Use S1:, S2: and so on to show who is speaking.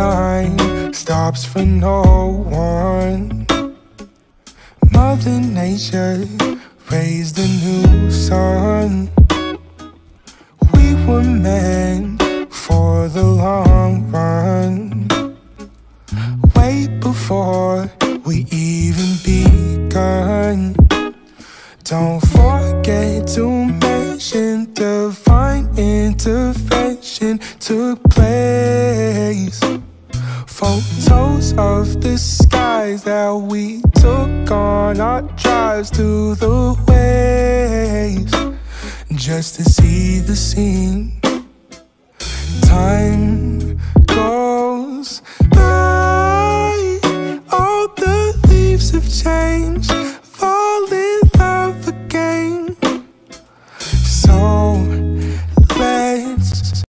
S1: time stops for no one. Mother Nature raised a new sun. We were meant for the long run. Way before we even begun. Don't forget to mention divine intervention took place. Photos of the skies that we took on our drives to the waves Just to see the scene. Time goes by. All the leaves have changed. Fall in love again. So let's